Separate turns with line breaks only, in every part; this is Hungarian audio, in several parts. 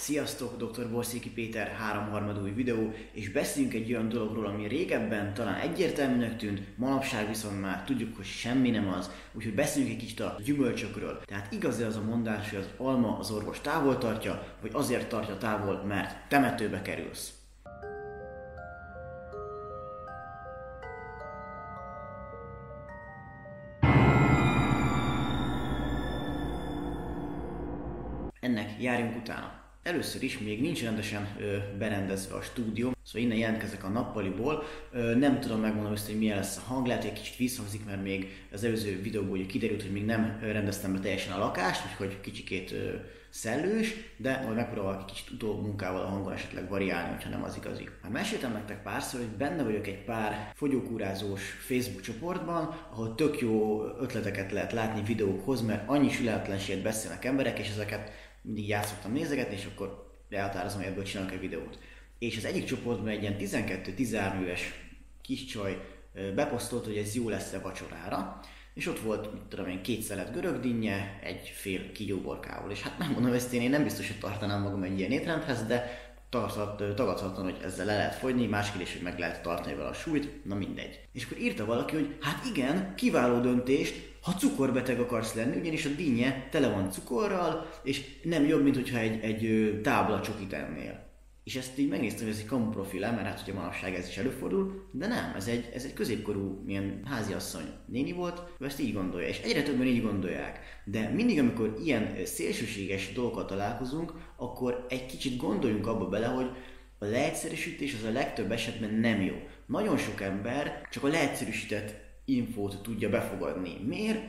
Sziasztok, dr. Borszéki Péter, háromharmadúi videó, és beszéljünk egy olyan dologról, ami régebben talán egyértelműnek tűnt, manapság viszont már tudjuk, hogy semmi nem az, úgyhogy beszéljünk egy kicsit a gyümölcsökről. Tehát igaz-e az a mondás, hogy az alma az orvos távol tartja, vagy azért tartja távol, mert temetőbe kerülsz? Ennek járjunk utána. Először is még nincs rendesen ö, berendezve a stúdió, szóval innen jelentkezek a nappaliból. Ö, nem tudom megmondani azt, hogy milyen lesz a hang, lehet, hogy egy kicsit visszhangzik, mert még az előző videóból ugye kiderült, hogy még nem rendeztem be teljesen a lakást, úgyhogy kicsikét ö, szellős, de majd megpróbálok egy kicsit utó munkával a hangon esetleg variálni, ha nem az igazi. Már meséltem nektek párszor, hogy benne vagyok egy pár fogyókúrázós Facebook csoportban, ahol tök jó ötleteket lehet látni videókhoz, mert annyi sületlenséget beszélnek emberek, és ezeket mindig játszottam nézegetni, és akkor elhatározom, hogy ebből csinálok egy videót. És az egyik csoportban egy ilyen 12-13 éves kis csaj beposztolt, hogy ez jó lesz a vacsorára, és ott volt, mit tudom én, két szelet görög dinnye, egy fél kígyóborkával. És hát nem mondom ezt én, én nem biztos, hogy tartanám magam egy ilyen étrendhez, de tagadhatatlan, hogy ezzel le lehet fogyni, más kérdés, hogy meg lehet tartani vele a súlyt, na mindegy. És akkor írta valaki, hogy hát igen, kiváló döntést, ha cukorbeteg akarsz lenni, ugyanis a dinnye tele van cukorral, és nem jobb, mint hogyha egy, egy tábla csokit ennél. És ezt így megnéztem, hogy ez egy kamu profil, mert hát ugye manapság ez is előfordul, de nem, ez egy, ez egy középkorú milyen háziasszony néni volt, ő ezt így gondolja, és egyre többen így gondolják. De mindig, amikor ilyen szélsőséges dolgokat találkozunk, akkor egy kicsit gondoljunk abba bele, hogy a leegyszerűsítés az a legtöbb esetben nem jó. Nagyon sok ember csak a leegyszerűsített infót tudja befogadni. Miért?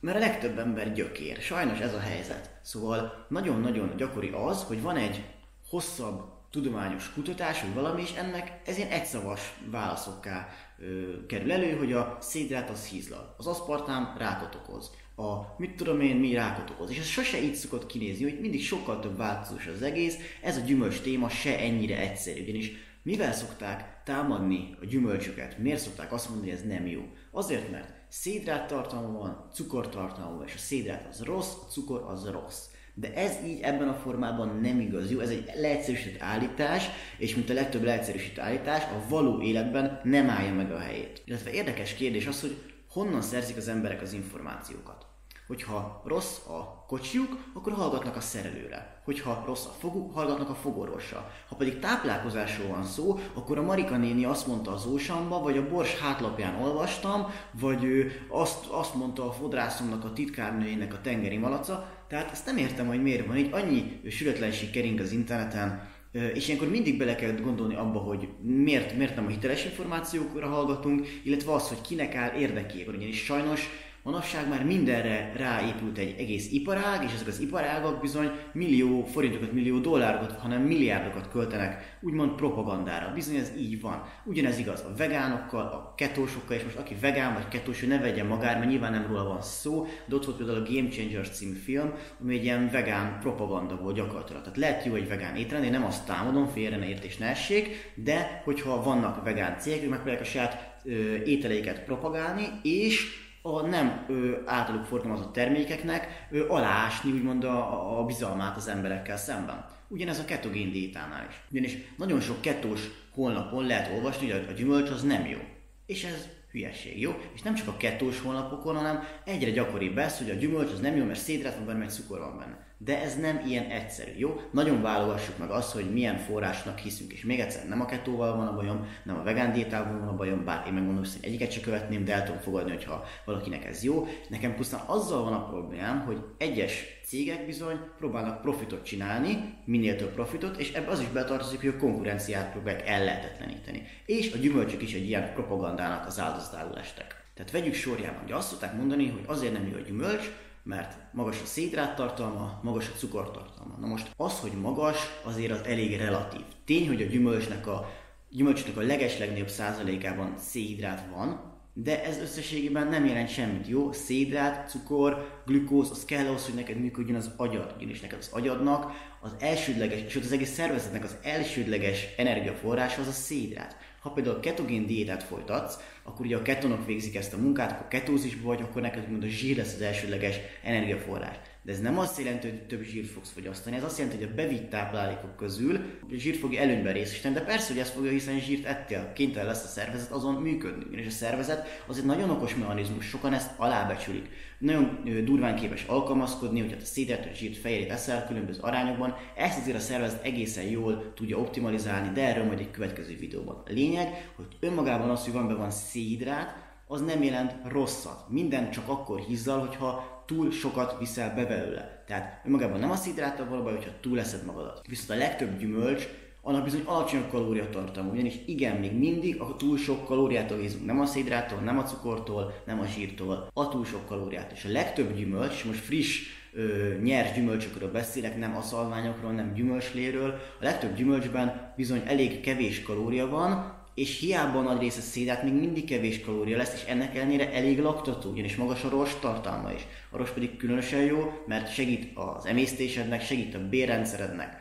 Mert a legtöbb ember gyökér. Sajnos ez a helyzet. Szóval nagyon-nagyon gyakori az, hogy van egy hosszabb tudományos kutatás, vagy valami, és ennek ez ilyen egyszavas válaszokká ö, kerül elő, hogy a szédrát az hízlal, az aszpartám rákot okoz, a mit tudom én, mi rákot okoz. És ez sose így szokott kinézni, hogy mindig sokkal több változós az egész, ez a gyümölcs téma se ennyire egyszerű, ugyanis mivel szokták támadni a gyümölcsöket? Miért szokták azt mondani, hogy ez nem jó? Azért, mert szédrát tartalma van, cukortartalma van, és a szédrát az rossz, a cukor az rossz. De ez így ebben a formában nem igaz. Jó, ez egy leegyszerűsített állítás, és mint a legtöbb leegyszerűsített állítás, a való életben nem állja meg a helyét. Illetve érdekes kérdés az, hogy honnan szerzik az emberek az információkat. Hogyha rossz a kocsijuk, akkor hallgatnak a szerelőre. Hogyha rossz a foguk, hallgatnak a fogorvosra. Ha pedig táplálkozásról van szó, akkor a Marika néni azt mondta az ósamba, vagy a Bors hátlapján olvastam, vagy ő azt, azt mondta a fodrászomnak, a titkárnőjének a tengeri malaca. Tehát ezt nem értem, hogy miért van így. Annyi sületlenség kering az interneten, és ilyenkor mindig bele kell gondolni abba, hogy miért, miért nem a hiteles információkra hallgatunk, illetve az, hogy kinek áll érdekében. Ugyanis sajnos Manapság már mindenre ráépült egy egész iparág, és ezek az iparágak bizony millió forintokat, millió dollárokat, hanem milliárdokat költenek úgymond propagandára. Bizony ez így van. Ugyanez igaz a vegánokkal, a ketósokkal, és most aki vegán vagy ketós, ő ne vegye magára, mert nyilván nem róla van szó, de ott volt például a Game Changers című film, ami egy ilyen vegán propaganda volt gyakorlatilag. Tehát lehet jó egy vegán étrend, én nem azt támadom, félre ne értés ne essék, de hogyha vannak vegán cégek, ők megpróbálják a saját ö, ételeiket propagálni, és a nem ö, általuk forgalmazott termékeknek ö, aláásni úgymond a, a bizalmát az emberekkel szemben. Ugyanez a ketogén diétánál is. Ugyanis nagyon sok ketós honlapon lehet olvasni, hogy a gyümölcs az nem jó. És ez hülyeség, jó? És nem csak a ketós honlapokon, hanem egyre gyakoribb ez, hogy a gyümölcs az nem jó, mert szétrát van benne, mert cukor van benne de ez nem ilyen egyszerű, jó? Nagyon válogassuk meg azt, hogy milyen forrásnak hiszünk, és még egyszer nem a ketóval van a bajom, nem a vegán diétával van a bajom, bár én megmondom, hogy egyiket se követném, de el tudom fogadni, hogyha valakinek ez jó. Nekem pusztán azzal van a problémám, hogy egyes cégek bizony próbálnak profitot csinálni, minél több profitot, és ebbe az is betartozik, hogy a konkurenciát próbálják ellehetetleníteni. És a gyümölcsök is egy ilyen propagandának az áldozatául estek. Tehát vegyük sorjában, hogy azt szokták mondani, hogy azért nem jó a gyümölcs, mert magas a szédrát tartalma, magas a cukortartalma. Na most az, hogy magas, azért az elég relatív. Tény, hogy a gyümölcsnek a, gyümölcsnek a legeslegnagyobb százalékában szédrát van, de ez összességében nem jelent semmit, jó? Szédrát, cukor, glükóz, az kell ahhoz, hogy neked működjön az agyad, ugyanis neked az agyadnak az elsődleges, és az egész szervezetnek az elsődleges energiaforrása az a szédrát. Ha például ketogén diétát folytatsz, akkor ugye a ketonok végzik ezt a munkát, akkor ketózisban vagy, akkor neked úgymond a zsír lesz az elsődleges energiaforrás. De ez nem azt jelenti, hogy több zsírt fogsz fogyasztani, ez azt jelenti, hogy a bevitt táplálékok közül a zsírt fogja előnyben részesíteni, de persze, hogy ezt fogja, hiszen zsírt ettél, kénytelen lesz a szervezet azon működni. És a szervezet az egy nagyon okos mechanizmus, sokan ezt alábecsülik. Nagyon durván képes alkalmazkodni, hogyha a szédhető zsírt fehérjét eszel különböző arányokban, ezt azért a szervezet egészen jól tudja optimalizálni, de erről majd egy következő videóban. A lényeg, hogy önmagában az, hogy van be van szédrát, az nem jelent rosszat. Minden csak akkor hizzal, hogyha túl sokat viszel be belőle. Tehát önmagában nem a szidráttal való baj, hogyha túl leszed magadat. Viszont a legtöbb gyümölcs annak bizony alacsonyabb kalóriatartalma, ugyanis igen, még mindig a túl sok kalóriától hízunk, nem a szédrától, nem a cukortól, nem a zsírtól, a túl sok kalóriát. És a legtöbb gyümölcs, és most friss, ö, nyers gyümölcsökről beszélek, nem a szalványokról, nem gyümölcsléről, a legtöbb gyümölcsben bizony elég kevés kalória van, és hiába nagy része szédát még mindig kevés kalória lesz, és ennek ellenére elég laktató, ugyanis magas a rost tartalma is. A rost pedig különösen jó, mert segít az emésztésednek, segít a bérrendszerednek,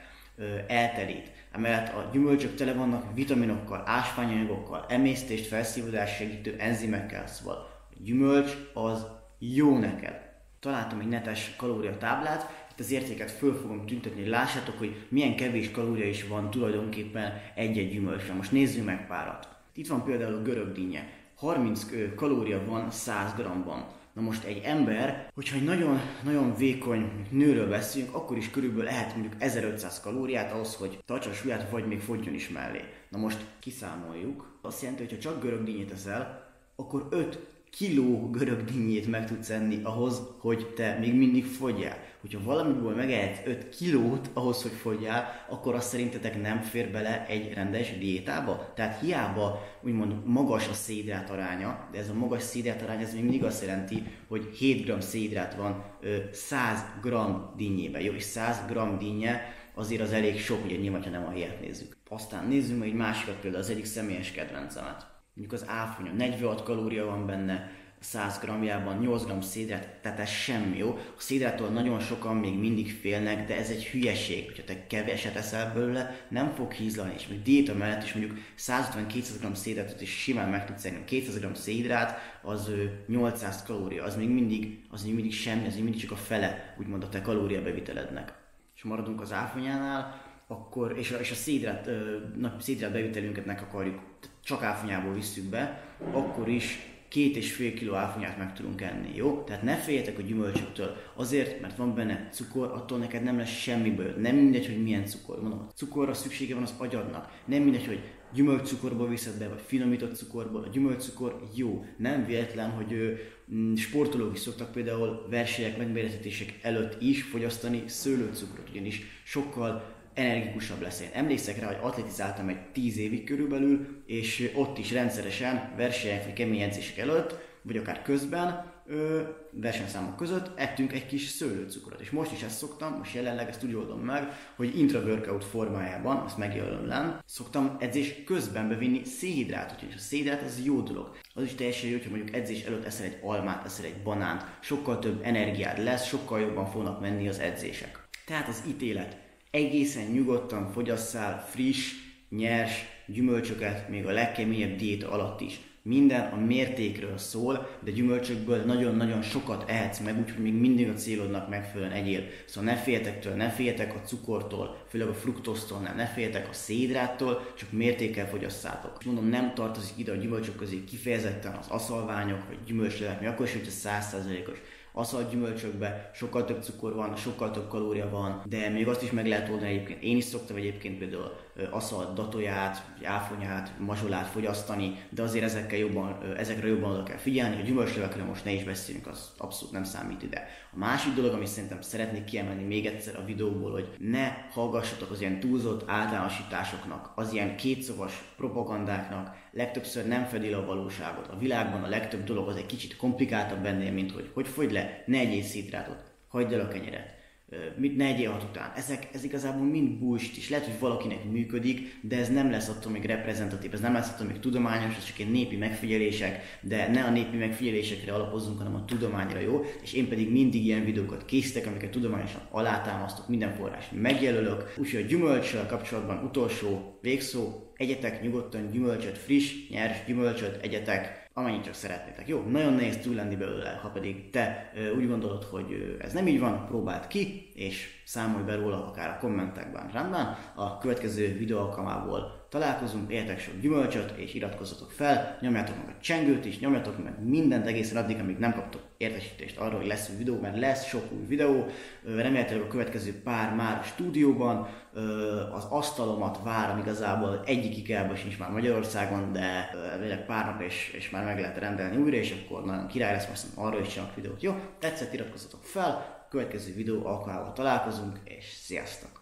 eltelít. Emellett a gyümölcsök tele vannak vitaminokkal, ásványanyagokkal, emésztést, felszívódás segítő enzimekkel, szóval a gyümölcs az jó neked. Találtam egy netes kalóriatáblát, az értéket föl fogom tüntetni, hogy lássátok, hogy milyen kevés kalória is van tulajdonképpen egy-egy gyümölcsre. Most nézzük meg párat. Itt van például a görög dinnye. 30 kalória van 100 g-ban. Na most egy ember, hogyha egy nagyon, nagyon vékony nőről beszélünk, akkor is körülbelül lehet mondjuk 1500 kalóriát ahhoz, hogy tartsa a súlyát, vagy még fogjon is mellé. Na most kiszámoljuk. Azt jelenti, hogy ha csak görög dinnyét eszel, akkor 5 kiló görög dinnyét meg tudsz enni ahhoz, hogy te még mindig fogyjál. Hogyha valamiből megehetsz 5 kilót ahhoz, hogy fogyjál, akkor azt szerintetek nem fér bele egy rendes diétába? Tehát hiába úgymond magas a szédrát aránya, de ez a magas szédrát arány ez még mindig azt jelenti, hogy 7 g szédrát van 100 g dinnyében. Jó, és 100 g dinnye azért az elég sok, ugye nyilván, ha nem a helyet nézzük. Aztán nézzük meg egy másikat, például az egyik személyes kedvencemet mondjuk az áfonya, 46 kalória van benne, 100 g-jában 8 g szédrát, tehát ez semmi jó. A szédrától nagyon sokan még mindig félnek, de ez egy hülyeség, hogyha te keveset eszel belőle, nem fog hízlani, és még diéta mellett is mondjuk 150-200 g szédrátot is simán meg tudsz enni. 200 g szédrát az 800 kalória, az még mindig, az még mindig semmi, az még mindig csak a fele, úgymond a te kalóriabevitelednek. És maradunk az áfonyánál, akkor, és a, és a szédrát, nagy szédrát bevitelünket akarjuk, csak áfonyából visszük be, akkor is két és fél kiló áfonyát meg tudunk enni, jó? Tehát ne féljetek a gyümölcsöktől, azért, mert van benne cukor, attól neked nem lesz semmi bajod. Nem mindegy, hogy milyen cukor. Mondom, a cukorra szüksége van az agyadnak. Nem mindegy, hogy gyümölcscukorból viszed be, vagy finomított cukorból. A gyümölcscukor jó. Nem véletlen, hogy ő, sportolók is szoktak például versenyek, megméretetések előtt is fogyasztani szőlőcukrot, ugyanis sokkal energikusabb lesz. Én emlékszek rá, hogy atletizáltam egy 10 évig körülbelül, és ott is rendszeresen versenyek vagy kemény edzések előtt, vagy akár közben, ö, versenyszámok között ettünk egy kis szőlőcukrot. És most is ezt szoktam, most jelenleg ezt úgy oldom meg, hogy intra-workout formájában, azt megjelölöm len, szoktam edzés közben bevinni szénhidrátot, és a szénhidrát az jó dolog. Az is teljesen jó, hogyha mondjuk edzés előtt eszel egy almát, eszel egy banánt, sokkal több energiád lesz, sokkal jobban fognak menni az edzések. Tehát az ítélet egészen nyugodtan fogyasszál friss, nyers gyümölcsöket, még a legkeményebb diéta alatt is. Minden a mértékről szól, de gyümölcsökből nagyon-nagyon sokat ehetsz meg, úgyhogy még mindig a célodnak megfelelően egyél. Szóval ne féljetek tőle, ne féljetek a cukortól, főleg a fruktosztól, nem, ne féljetek a szédráttól, csak mértékkel fogyasszátok. Mondom, nem tartozik ide a gyümölcsök közé kifejezetten az aszalványok, vagy gyümölcslevek, mi akkor is, hogyha 100%-os aszalt gyümölcsökbe sokkal több cukor van, sokkal több kalória van, de még azt is meg lehet oldani egyébként. Én is szoktam egyébként például aszalt datóját, áfonyát, mazsolát fogyasztani, de azért ezekkel jobban, ezekre jobban oda kell figyelni. A gyümölcslevekről most ne is beszélünk, az abszolút nem számít ide. A másik dolog, amit szerintem szeretnék kiemelni még egyszer a videóból, hogy ne hallgassatok az ilyen túlzott általánosításoknak, az ilyen kétszavas propagandáknak, legtöbbször nem fedi le a valóságot. A világban a legtöbb dolog az egy kicsit komplikáltabb bennél, mint hogy hogy fogy le, ne egyél szétrádot, hagyd el a kenyeret mit ne egyél hat után. Ezek, ez igazából mind bullshit is. Lehet, hogy valakinek működik, de ez nem lesz attól még reprezentatív, ez nem lesz attól még tudományos, ez csak egy népi megfigyelések, de ne a népi megfigyelésekre alapozzunk, hanem a tudományra jó, és én pedig mindig ilyen videókat készítek, amiket tudományosan alátámasztok, minden forrás megjelölök. Úgyhogy a gyümölcsel kapcsolatban utolsó végszó, egyetek nyugodtan gyümölcsöt, friss, nyers gyümölcsöt egyetek, amennyit csak szeretnétek. Jó, nagyon nehéz túl belőle, ha pedig te úgy gondolod, hogy ez nem így van, próbáld ki, és számolj be róla akár a kommentekben. Rendben? A következő videó alkalmából találkozunk, értek sok gyümölcsöt, és iratkozzatok fel, nyomjátok meg a csengőt is, nyomjátok meg mindent egészen addig, amíg nem kaptok értesítést arról, hogy lesz új videó, mert lesz sok új videó. Remélhetőleg a következő pár már a stúdióban, az asztalomat várom igazából, egyik ikea sincs már Magyarországon, de elvileg pár nap és, és már meg lehet rendelni újra, és akkor nagyon király lesz, most arról is csinálok videót. Jó, tetszett, iratkozzatok fel, következő videó alkalmával találkozunk, és sziasztok!